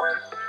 Bye.